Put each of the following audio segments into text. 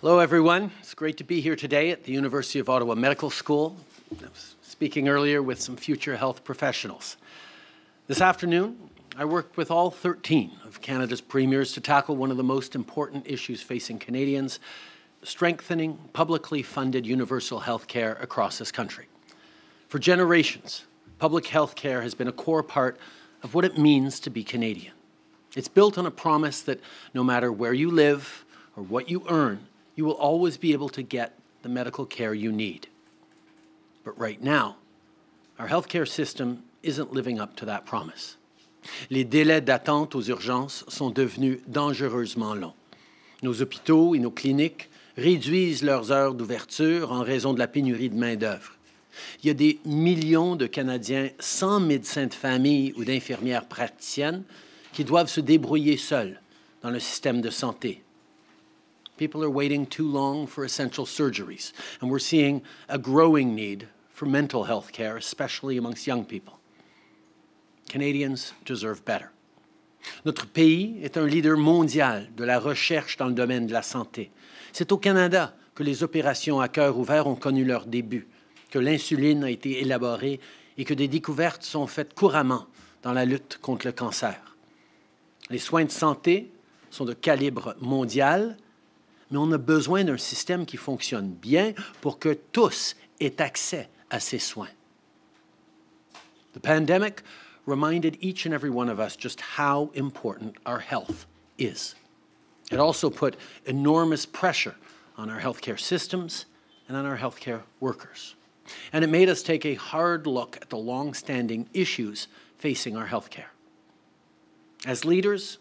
Hello, everyone. It's great to be here today at the University of Ottawa Medical School. I was speaking earlier with some future health professionals. This afternoon, I worked with all 13 of Canada's premiers to tackle one of the most important issues facing Canadians strengthening publicly funded universal health care across this country. For generations, public health care has been a core part of what it means to be Canadian. It's built on a promise that no matter where you live or what you earn, you will always be able to get the medical care you need. But right now, our healthcare system isn't living up to that promise. Les délais d'attente aux urgences sont devenus dangereusement longs. Nos hôpitaux et nos cliniques réduisent leurs heures d'ouverture en raison de la pénurie de main-d'œuvre. Il y a des millions de Canadiens sans médecin de famille ou d'infirmières praticiennes qui doivent se débrouiller seuls dans le système de santé. People are waiting too long for essential surgeries, and we're seeing a growing need for mental health care, especially amongst young people. Canadians deserve better. Notre pays est un leader mondial de la recherche dans le domaine de la santé. C'est au Canada que les opérations à cœur ouvert ont connu leur début, que l'insuline a été élaborée et que des découvertes sont faites couramment dans la lutte contre le cancer. Les soins de santé sont de calibre mondial, mais on a besoin d'un système qui fonctionne bien pour que tous aient accès à ces soins. The pandemic reminded each and every one of us just how important our health is. It also put enormous pressure on our healthcare systems and on our healthcare workers. And it made us take a hard look at the long-standing issues facing our healthcare. As leaders,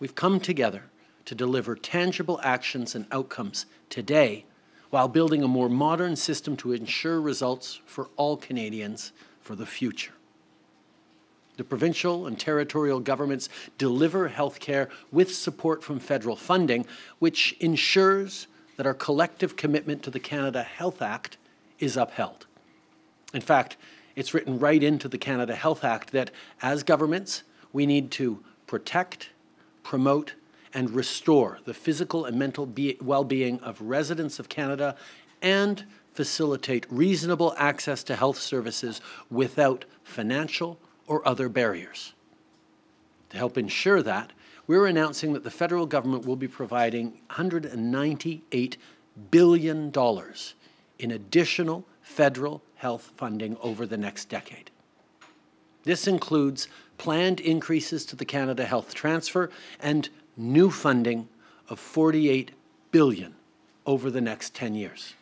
we've come together to deliver tangible actions and outcomes today while building a more modern system to ensure results for all Canadians for the future. The provincial and territorial governments deliver health care with support from federal funding, which ensures that our collective commitment to the Canada Health Act is upheld. In fact, it's written right into the Canada Health Act that as governments, we need to protect, promote, and restore the physical and mental well-being of residents of Canada and facilitate reasonable access to health services without financial or other barriers. To help ensure that, we're announcing that the federal government will be providing $198 billion in additional federal health funding over the next decade. This includes planned increases to the Canada Health Transfer and new funding of 48 billion over the next 10 years.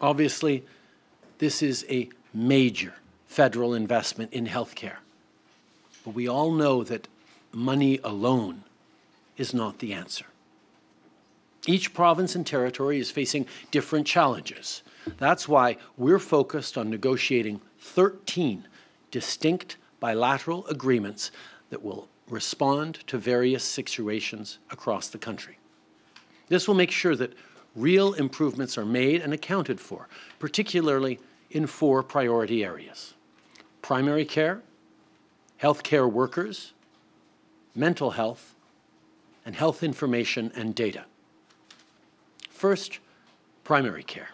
Obviously, this is a major federal investment in healthcare. But we all know that money alone is not the answer. Each province and territory is facing different challenges. That's why we're focused on negotiating 13 distinct bilateral agreements that will respond to various situations across the country. This will make sure that real improvements are made and accounted for, particularly in four priority areas primary care, healthcare workers, mental health, and health information and data. First, primary care,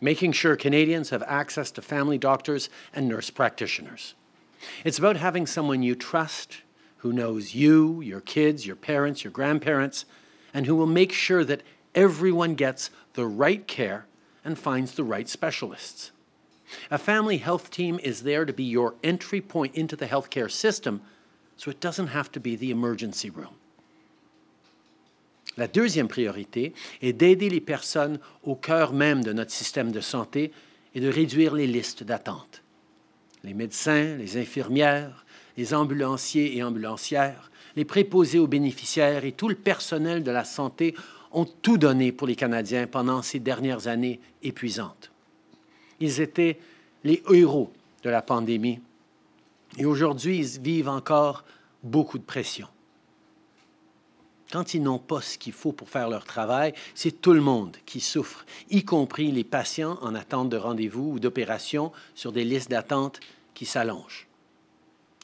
making sure Canadians have access to family doctors and nurse practitioners. It's about having someone you trust who knows you, your kids, your parents, your grandparents, and who will make sure that everyone gets the right care and finds the right specialists. A family health team is there to be your entry point into the healthcare system, so it doesn't have to be the emergency room. La deuxième priorité est d'aider les personnes au cœur même de notre système de santé et de réduire les listes d'attente. Les médecins, les infirmières, les ambulanciers et ambulancières, les préposés aux bénéficiaires et tout le personnel de la santé ont tout donné pour les Canadiens pendant ces dernières années épuisantes. Ils étaient les héros de la pandémie. Et aujourd'hui, ils vivent encore beaucoup de pression. Quand ils n'ont pas ce qu'il faut pour faire leur travail, c'est tout le monde qui souffre, y compris les patients en attente de rendez-vous ou d'opération sur des listes d'attente qui s'allongent.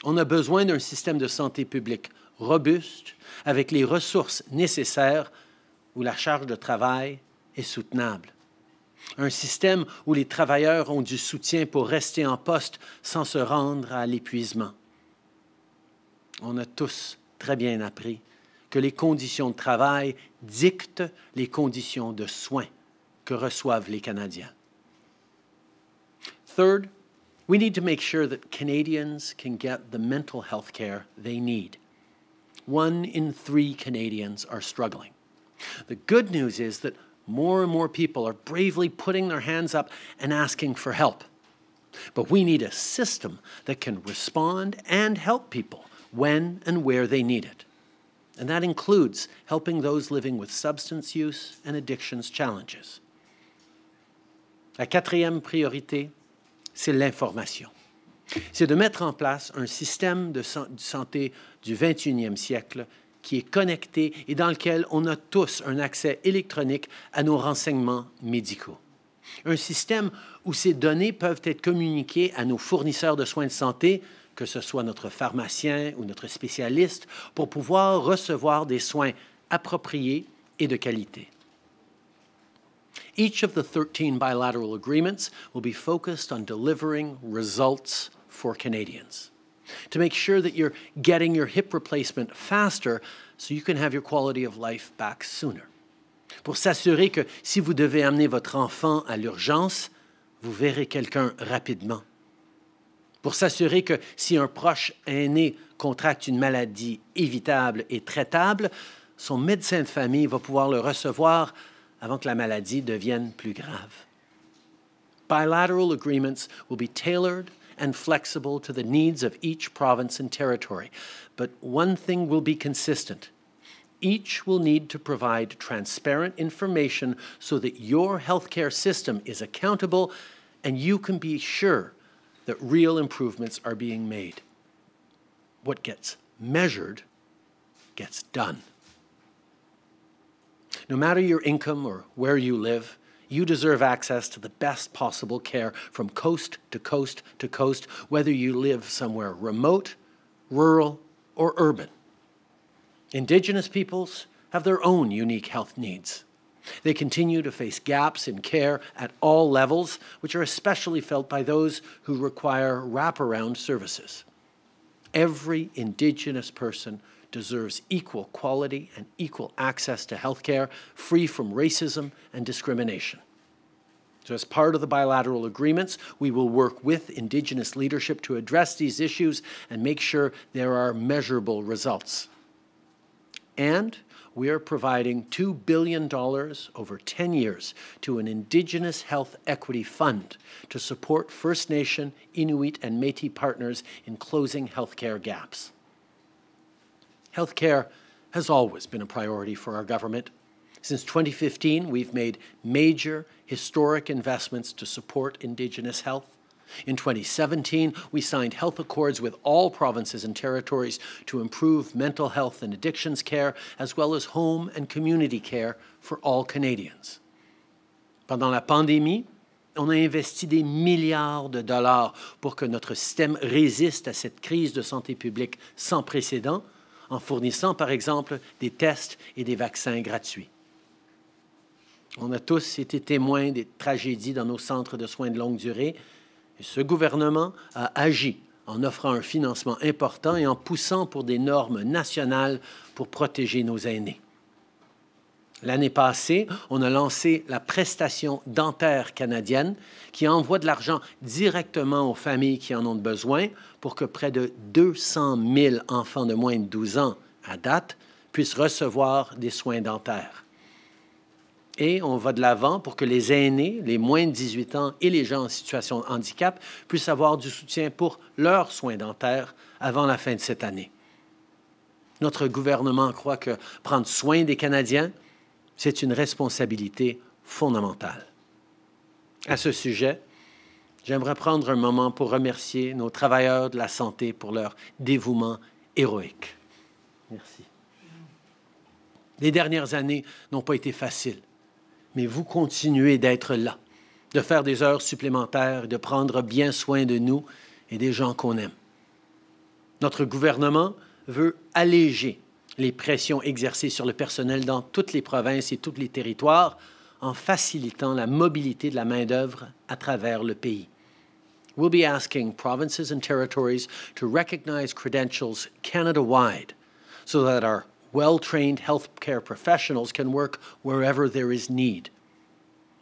On a besoin d'un système de santé publique robuste, avec les ressources nécessaires où la charge de travail est soutenable. Un système où les travailleurs ont du soutien pour rester en poste sans se rendre à l'épuisement. On a tous très bien appris que les conditions de travail dictent les conditions de soins que reçoivent les Canadiens. Third, we need to make sure that Canadians can get the mental health care they need. One in three Canadians are struggling. The good news is that more and more people are bravely putting their hands up and asking for help. But we need a system that can respond and help people when and where they need it. And that includes helping those living with substance use and addictions challenges. La quatrième priorité, c'est l'information. C'est de mettre en place un système de santé du 21e siècle qui est connecté et dans lequel on a tous un accès électronique à nos renseignements médicaux. Un système où ces données peuvent être communiquées à nos fournisseurs de soins de santé, que ce soit notre pharmacien ou notre spécialiste, pour pouvoir recevoir des soins appropriés et de qualité. Each of the 13 bilateral agreements will be focused on delivering results for Canadians. To make sure that you're getting your hip replacement faster so you can have your quality of life back sooner. Pour s'assurer que si vous devez amener votre enfant à l'urgence, vous verrez quelqu'un rapidement. Pour s'assurer que si un proche aîné contracte une maladie évitable et traitable, son médecin de famille va pouvoir le recevoir avant que la maladie devienne plus grave. Bilateral agreements will be tailored and flexible to the needs of each province and territory, but one thing will be consistent. Each will need to provide transparent information so that your healthcare system is accountable and you can be sure that real improvements are being made. What gets measured gets done. No matter your income or where you live, you deserve access to the best possible care from coast to coast to coast, whether you live somewhere remote, rural, or urban. Indigenous peoples have their own unique health needs. They continue to face gaps in care at all levels, which are especially felt by those who require wraparound services. Every Indigenous person deserves equal quality and equal access to health care, free from racism and discrimination. So, as part of the bilateral agreements, we will work with Indigenous leadership to address these issues and make sure there are measurable results. And we are providing $2 billion over 10 years to an Indigenous Health Equity Fund to support First Nation, Inuit, and Metis partners in closing healthcare gaps. Healthcare has always been a priority for our government. Since 2015, we've made major historic investments to support Indigenous health. In 2017, we signed health accords with all provinces and territories to improve mental health and addictions care, as well as home and community care for all Canadians. Pendant la pandémie, on a investi des milliards de dollars pour que notre système résiste à cette crise de santé publique sans précédent, en fournissant par exemple des tests et des vaccins gratuits. On a tous été témoins des tragédies dans nos centres de soins de longue durée, et ce gouvernement a agi en offrant un financement important et en poussant pour des normes nationales pour protéger nos aînés. L'année passée, on a lancé la prestation dentaire canadienne qui envoie de l'argent directement aux familles qui en ont besoin pour que près de 200 000 enfants de moins de 12 ans à date puissent recevoir des soins dentaires et on va de l'avant pour que les aînés, les moins de 18 ans et les gens en situation de handicap puissent avoir du soutien pour leurs soins dentaires avant la fin de cette année. Notre gouvernement croit que prendre soin des Canadiens, c'est une responsabilité fondamentale. À ce sujet, j'aimerais prendre un moment pour remercier nos travailleurs de la santé pour leur dévouement héroïque. Merci. Les dernières années n'ont pas été faciles mais vous continuez d'être là, de faire des heures supplémentaires, de prendre bien soin de nous et des gens qu'on aime. Notre gouvernement veut alléger les pressions exercées sur le personnel dans toutes les provinces et tous les territoires en facilitant la mobilité de la main-d'œuvre à travers le pays. We'll be asking provinces and territories to recognize credentials Canada-wide so that our well-trained healthcare professionals can work wherever there is need.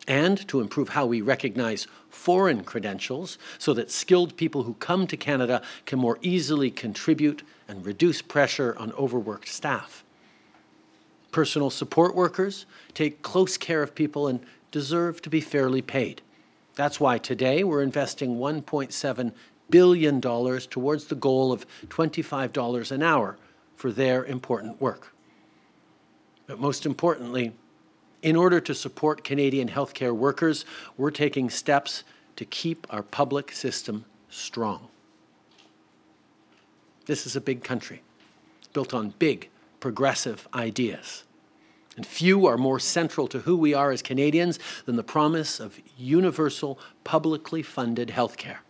And to improve how we recognize foreign credentials so that skilled people who come to Canada can more easily contribute and reduce pressure on overworked staff. Personal support workers take close care of people and deserve to be fairly paid. That's why today we're investing $1.7 billion towards the goal of $25 an hour for their important work. But most importantly, in order to support Canadian healthcare workers, we're taking steps to keep our public system strong. This is a big country, built on big, progressive ideas. And few are more central to who we are as Canadians than the promise of universal, publicly funded health care.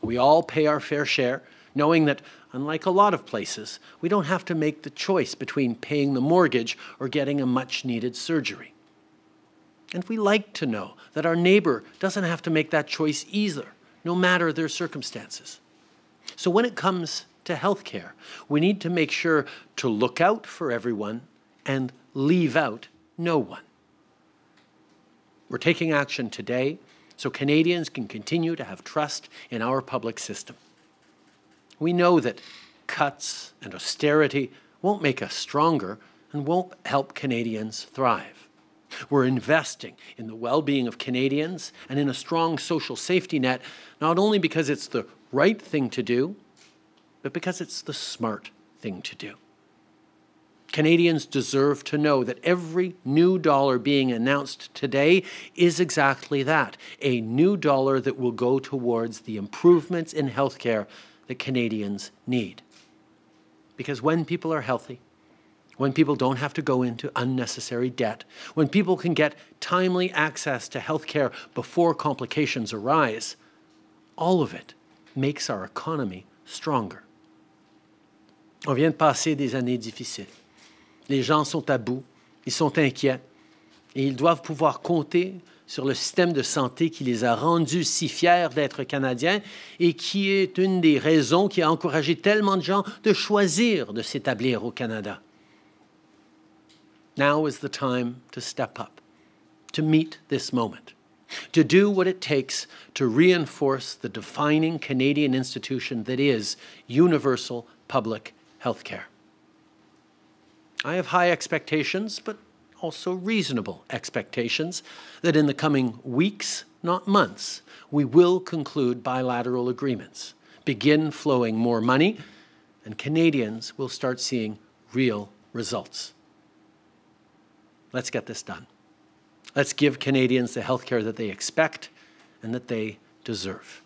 We all pay our fair share, knowing that, unlike a lot of places, we don't have to make the choice between paying the mortgage or getting a much needed surgery. And we like to know that our neighbor doesn't have to make that choice either, no matter their circumstances. So when it comes to healthcare, we need to make sure to look out for everyone and leave out no one. We're taking action today so Canadians can continue to have trust in our public system. We know that cuts and austerity won't make us stronger and won't help Canadians thrive. We're investing in the well-being of Canadians and in a strong social safety net, not only because it's the right thing to do, but because it's the smart thing to do. Canadians deserve to know that every new dollar being announced today is exactly that a new dollar that will go towards the improvements in healthcare that Canadians need. Because when people are healthy, when people don't have to go into unnecessary debt, when people can get timely access to health care before complications arise, all of it makes our economy stronger. On vient de passer des années difficiles. Les gens sont à bout, ils sont inquiets, et ils doivent pouvoir compter sur le système de santé qui les a rendus si fiers d'être Canadiens et qui est une des raisons qui a encouragé tellement de gens de choisir de s'établir au Canada. Now is the time to step up, to meet this moment, to do what it takes to reinforce the defining Canadian institution that is universal public health care. I have high expectations, but also reasonable expectations that in the coming weeks, not months, we will conclude bilateral agreements, begin flowing more money, and Canadians will start seeing real results. Let's get this done. Let's give Canadians the health care that they expect and that they deserve.